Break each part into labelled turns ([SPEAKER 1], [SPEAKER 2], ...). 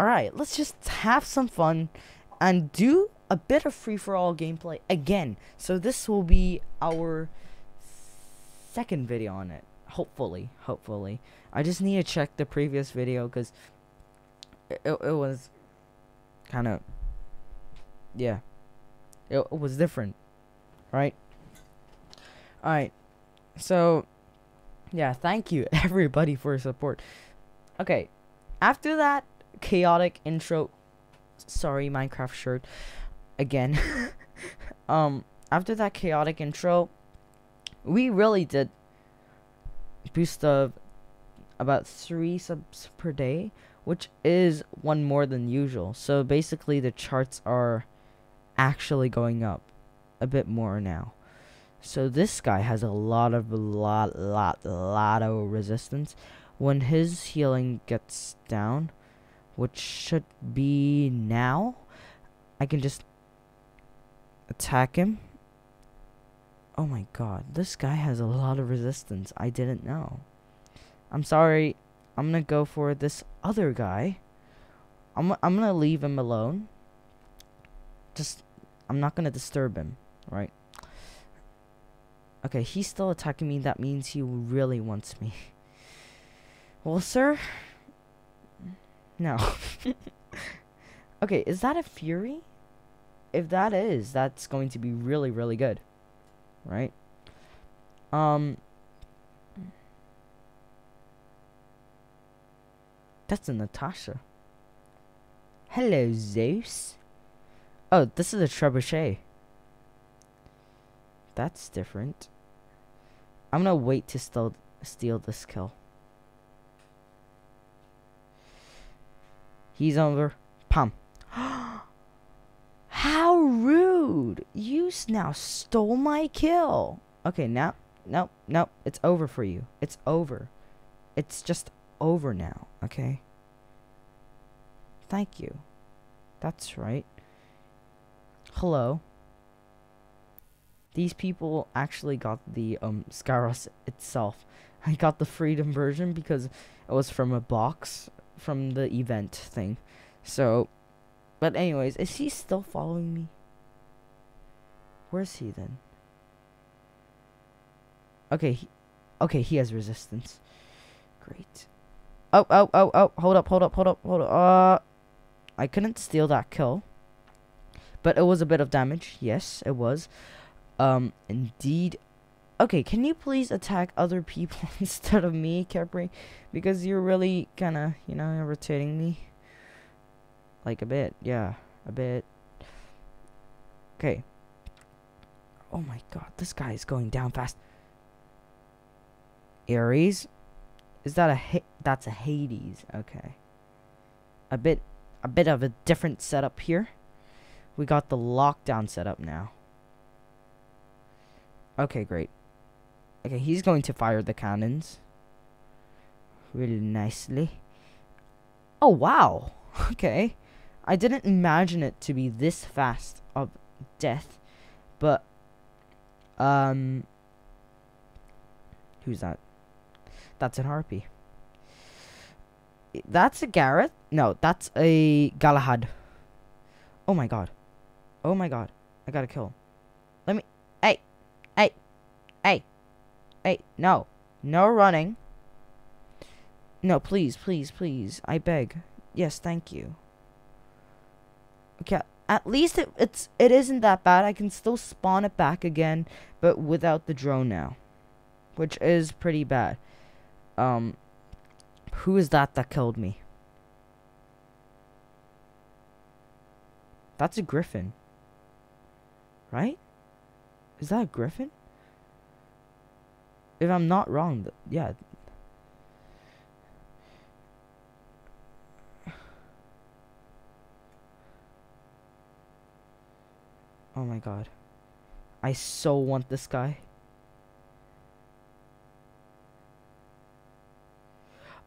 [SPEAKER 1] Alright, let's just have some fun and do a bit of free-for-all gameplay again. So this will be our second video on it. Hopefully, hopefully. I just need to check the previous video because it, it, was kind of, yeah, it, it was different, right? Alright, so, yeah, thank you everybody for your support. Okay, after that chaotic intro, sorry, Minecraft shirt, again, um, after that chaotic intro, we really did boost of about three subs per day, which is one more than usual. So basically, the charts are actually going up a bit more now. So this guy has a lot of lot lot lot of resistance. When his healing gets down, which should be now, I can just attack him. Oh my god, this guy has a lot of resistance. I didn't know. I'm sorry. I'm gonna go for this other guy. I'm I'm gonna leave him alone. Just I'm not gonna disturb him, right? Okay, he's still attacking me. That means he really wants me. Well, sir. No. okay, is that a fury? If that is, that's going to be really, really good. Right? Um. That's a Natasha. Hello, Zeus. Oh, this is a trebuchet. That's different. I'm gonna wait to steal steal this kill. He's over. Pum. How rude! You now stole my kill. Okay, now, no, no, it's over for you. It's over. It's just over now, okay? Thank you. That's right. Hello. These people actually got the um Scyros itself. I got the freedom version because it was from a box from the event thing. So, but anyways, is he still following me? Where's he then? Okay, he, okay, he has resistance. Great. Oh, oh, oh, oh, hold up, hold up, hold up, hold up. Uh, I couldn't steal that kill. But it was a bit of damage. Yes, it was. Um, indeed. Okay, can you please attack other people instead of me, Khepri? Because you're really kind of, you know, irritating me. Like a bit, yeah, a bit. Okay. Oh my god, this guy is going down fast. Ares? Is that a ha that's a Hades? Okay. A bit a bit of a different setup here. We got the lockdown setup now. Okay, great. Okay, he's going to fire the cannons. Really nicely. Oh, wow. Okay. I didn't imagine it to be this fast of death. But, um... Who's that? That's an harpy. That's a Gareth? No, that's a Galahad. Oh my god. Oh my god. I gotta kill. Let me... Hey! Hey! Hey! Hey! No. No running. No, please, please, please. I beg. Yes, thank you. Okay, at least it, it's it isn't that bad. I can still spawn it back again, but without the drone now, which is pretty bad. Um, who is that that killed me? That's a griffin. Right? Is that a griffin? If I'm not wrong, yeah. Oh my god. I so want this guy.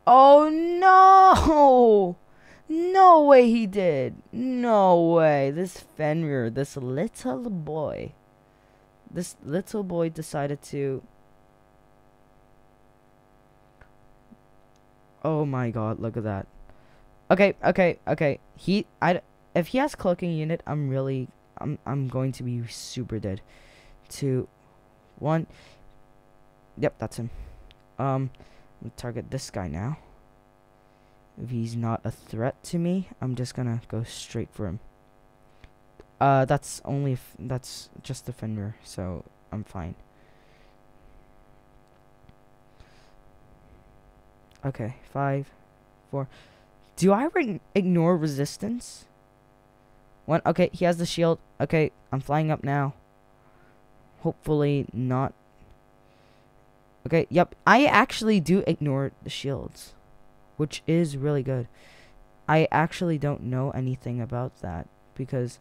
[SPEAKER 1] Oh no! No way he did. No way. This Fenrir, this little boy. This little boy decided to... Oh my god, look at that. Okay, okay, okay. He, I, if he has cloaking unit, I'm really, I'm, I'm going to be super dead. Two, one. Yep, that's him. Um, target this guy now. If he's not a threat to me, I'm just gonna go straight for him. Uh, that's only if that's just defender, so I'm fine. Okay, five, four. Do I re ignore resistance? One. Okay, he has the shield. Okay, I'm flying up now. Hopefully not. Okay, yep. I actually do ignore the shields, which is really good. I actually don't know anything about that because.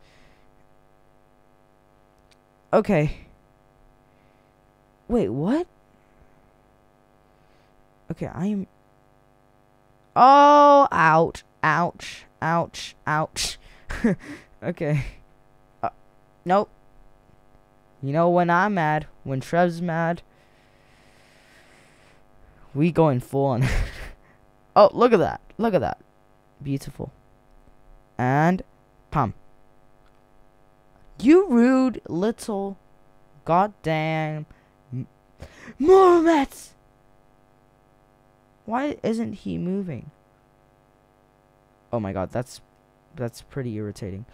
[SPEAKER 1] Okay. Wait, what? Okay, I am Oh, ouch, ouch, ouch, ouch. okay. Uh, nope. You know when I'm mad, when Trev's mad, we going full on. oh, look at that. Look at that. Beautiful. And pum. You rude little goddamn Mohammed. Why isn't he moving? Oh my god, that's that's pretty irritating.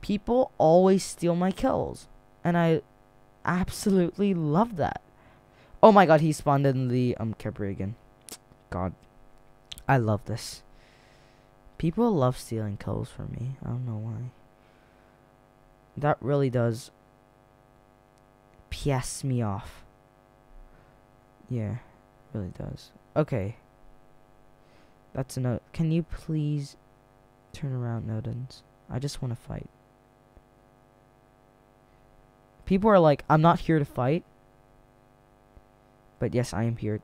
[SPEAKER 1] People always steal my kills, and I absolutely love that. Oh my god, he spawned in the um Khepri again. God, I love this. People love stealing kills from me. I don't know why. That really does piss me off. Yeah really does. Okay. That's a note. Can you please turn around, Nodens? I just want to fight. People are like, I'm not here to fight. But yes, I am here.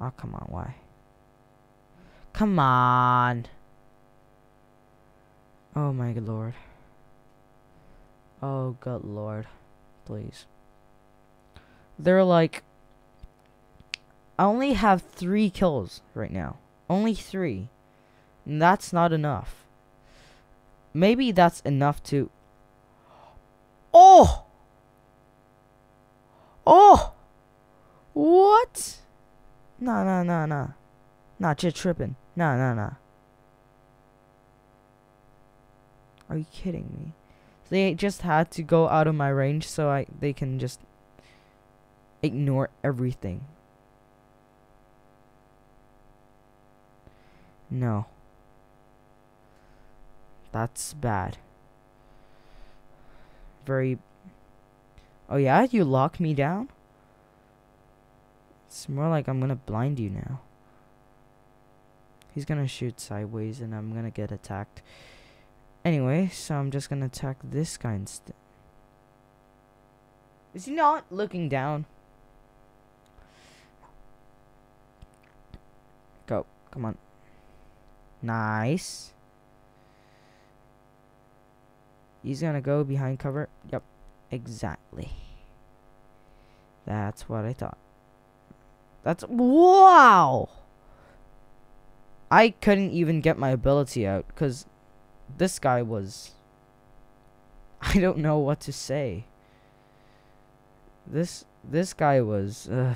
[SPEAKER 1] Oh, come on, why? Come on. Oh my good lord. Oh good lord. Please. They're like I only have three kills right now. Only three. And that's not enough. Maybe that's enough to... Oh! Oh! What? Nah, nah, nah, nah. Nah, just tripping. Nah, nah, nah. Are you kidding me? They just had to go out of my range so I they can just ignore everything. No. That's bad. Very... Oh yeah? You lock me down? It's more like I'm gonna blind you now. He's gonna shoot sideways and I'm gonna get attacked. Anyway, so I'm just gonna attack this guy instead. Is he not looking down? Go. Come on. Nice. He's gonna go behind cover. Yep, exactly. That's what I thought. That's wow. I couldn't even get my ability out because this guy was. I don't know what to say. This this guy was. Uh,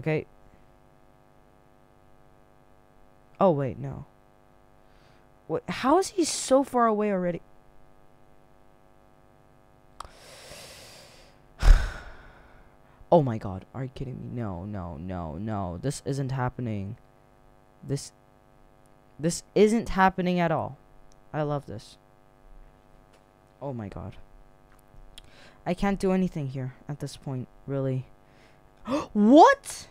[SPEAKER 1] okay, Oh, wait, no. What, how is he so far away already? oh my god, are you kidding me? No, no, no, no. This isn't happening. This this isn't happening at all. I love this. Oh my god. I can't do anything here at this point, really. what?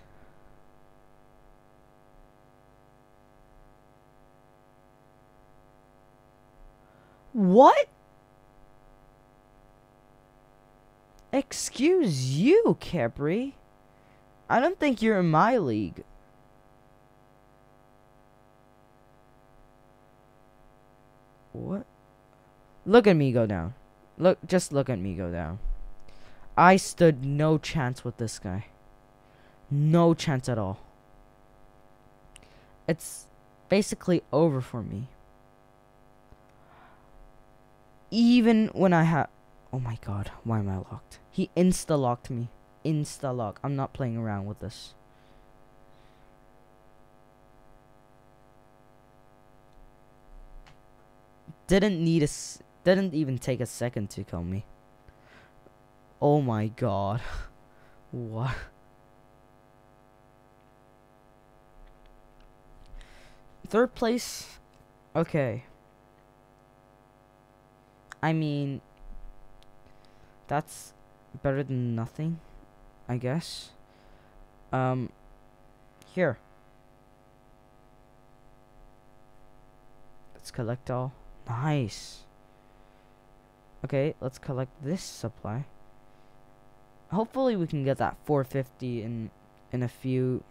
[SPEAKER 1] What? Excuse you, Khepri. I don't think you're in my league. What? Look at me go down. Look, just look at me go down. I stood no chance with this guy. No chance at all. It's basically over for me. Even when I have. Oh my god, why am I locked? He insta locked me. Insta lock. I'm not playing around with this. Didn't need a. S- didn't even take a second to kill me. Oh my god. what? Third place. Okay. I mean, that's better than nothing, I guess. Um, here. Let's collect all. Nice. Okay, let's collect this supply. Hopefully we can get that 450 in in a few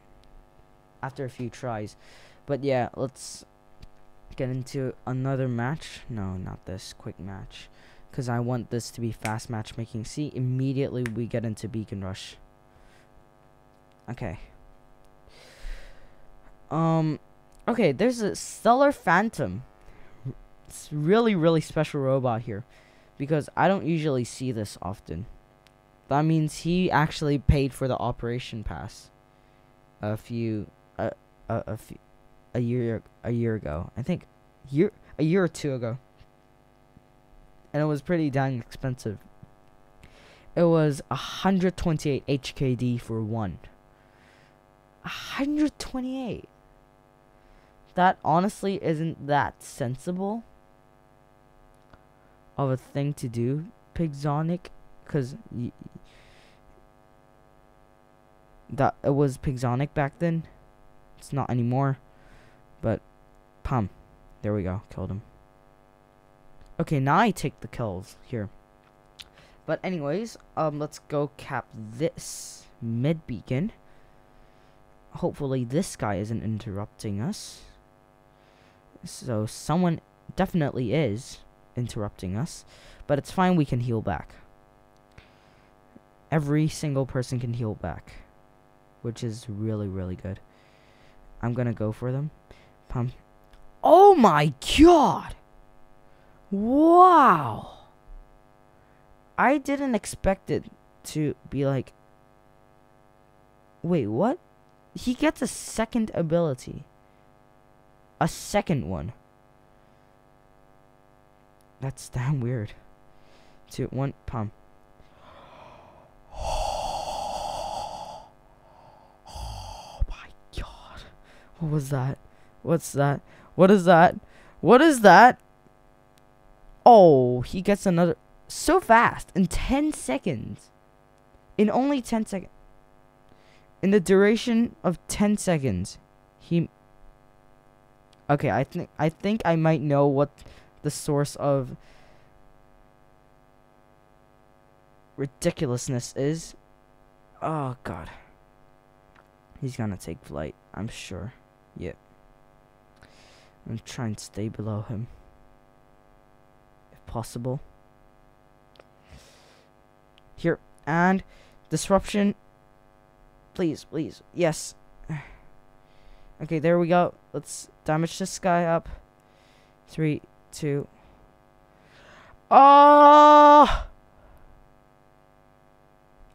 [SPEAKER 1] after a few tries. But yeah, let's get into another match. No, not this quick match. Because I want this to be fast matchmaking. See, immediately we get into Beacon Rush. Okay. Um, okay, there's a Stellar Phantom. It's really, really special robot here. Because I don't usually see this often. That means he actually paid for the operation pass. A few, a, a, a few, a year, a year ago. I think, year, a year or two ago. And it was pretty dang expensive. It was 128 HKD for one. 128. That honestly isn't that sensible of a thing to do, Pixonic, because that it was Pixonic back then. It's not anymore. But, pum. There we go. Killed him. Okay, now I take the kills here. But anyways, um, let's go cap this mid beacon. Hopefully this guy isn't interrupting us. So someone definitely is interrupting us. But it's fine, we can heal back. Every single person can heal back. Which is really, really good. I'm gonna go for them. Pump. Oh my god! Wow! I didn't expect it to be like. Wait, what? He gets a second ability. A second one. That's damn weird. Two, one, pump. Oh my god. What was that? What's that? What is that? What is that? Oh, he gets another. So fast. In 10 seconds. In only 10 seconds. In the duration of 10 seconds. He. Okay, I think I think I might know what the source of ridiculousness is. Oh god. He's gonna take flight, I'm sure. Yep. I'm trying to stay below him. If possible. Here. And disruption. Please, please. Yes. Okay, there we go. Let's damage this guy up. Three, two. Oh!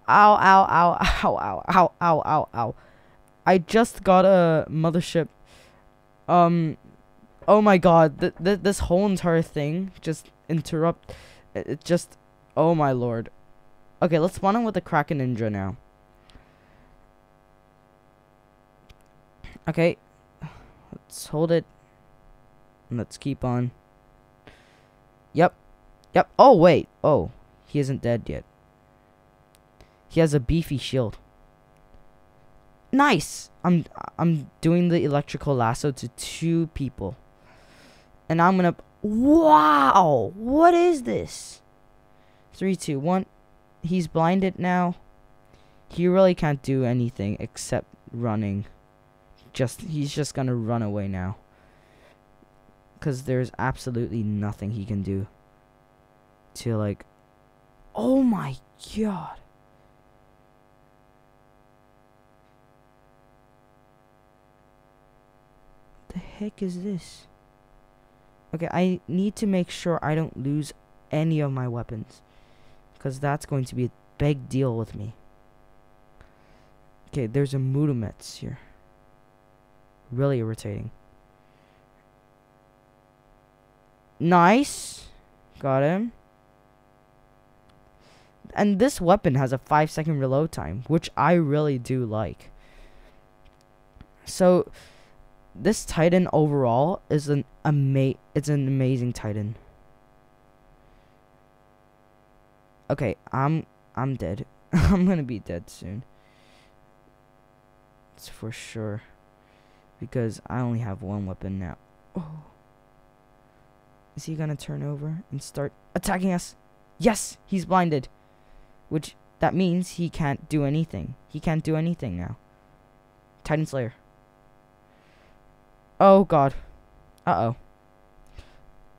[SPEAKER 1] Ow, ow, ow, ow, ow, ow, ow, ow, ow. I just got a mothership. Um, oh my god, th th this whole entire thing just interrupt. It, just, oh my lord. Okay, let's spawn in with the Kraken Ninja now. Okay, let's hold it. Let's keep on. Yep. Yep. Oh, wait. Oh, he isn't dead yet. He has a beefy shield. Nice. I'm I'm doing the electrical lasso to two people. And I'm gonna. Wow! What is this? Three, two, one. He's blinded now. He really can't do anything except running. Just he's just gonna run away now. Cause there's absolutely nothing he can do. To like, oh my god. The heck is this? Okay, I need to make sure I don't lose any of my weapons. Because that's going to be a big deal with me. Okay, there's a Mudamets here. Really irritating. Nice. Got him. And this weapon has a 5 second reload time, which I really do like. So, this Titan overall is an ama- it's an amazing Titan. Okay, I'm I'm dead. I'm gonna be dead soon. It's for sure. Because I only have one weapon now. Oh. Is he gonna turn over and start attacking us? Yes, he's blinded. Which that means he can't do anything. He can't do anything now. Titan Slayer. Oh god. Uh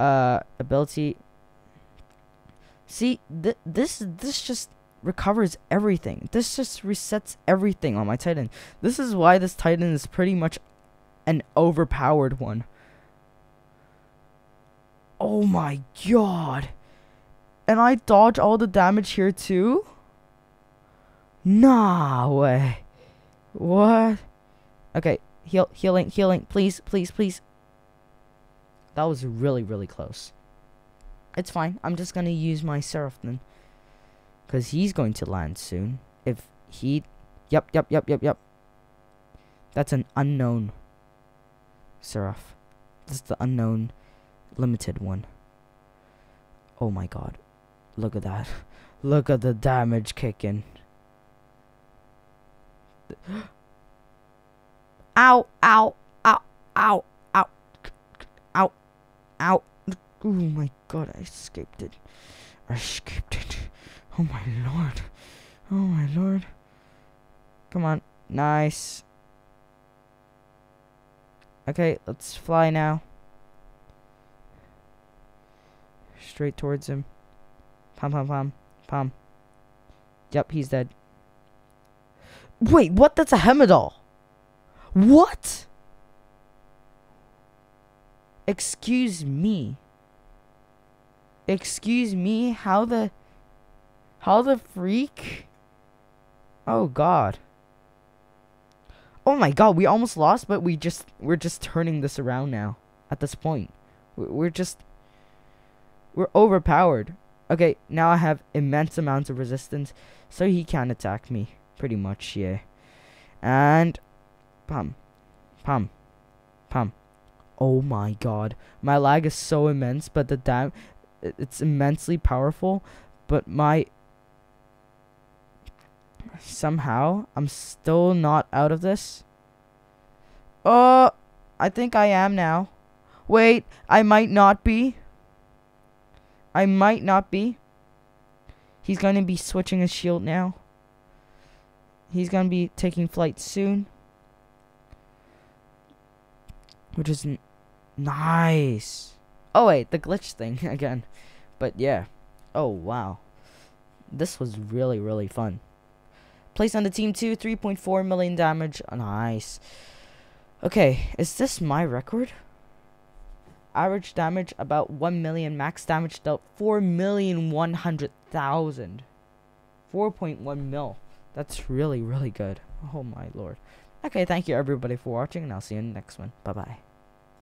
[SPEAKER 1] oh. Uh ability See, th this this just recovers everything. This just resets everything on my Titan. This is why this Titan is pretty much an overpowered one. Oh my god. And I dodge all the damage here too? Nah way. What? Okay, heal healing healing please please please. That was really really close. It's fine. I'm just going to use my Seraph then. Because he's going to land soon. If he... Yep, yep, yep, yep, yep. That's an unknown Seraph. This is the unknown limited one. Oh my god. Look at that. Look at the damage kicking. Ow, ow, ow, ow, ow, ow, ow. Oh my god, I escaped it. I escaped it. Oh my lord. Oh my lord. Come on. Nice. Okay, let's fly now. Straight towards him. Pom pom pom. Pom. Yep, he's dead. Wait, what? That's a Hemidol. What? Excuse me. Excuse me, how the... How the freak? Oh, God. Oh my god, we almost lost, but we just... We're just turning this around now. At this point. We're just... We're overpowered. Okay, now I have immense amounts of resistance, so he can't attack me. Pretty much, yeah. And... Pum. Pam. Pam. Oh my god. My lag is so immense, but the dam it's immensely powerful, but my somehow I'm still not out of this. Oh, I think I am now. Wait, I might not be. I might not be. He's going to be switching his shield now. He's going to be taking flight soon. Which is nice. Oh wait, the glitch thing again. But yeah. Oh wow. This was really really fun. Place on the team 2, 3.4 million damage. Nice. Okay, is this my record? Average damage about 1 million. Max damage dealt 4 million 100,000. 4.1 mil. That's really, really good. Oh my lord. Okay, thank you everybody for watching, and I'll see you in the next one. Bye bye.